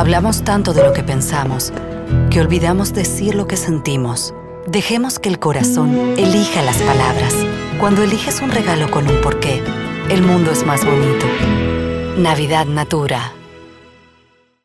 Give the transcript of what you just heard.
Hablamos tanto de lo que pensamos que olvidamos decir lo que sentimos. Dejemos que el corazón elija las palabras. Cuando eliges un regalo con un porqué, el mundo es más bonito. Navidad Natura.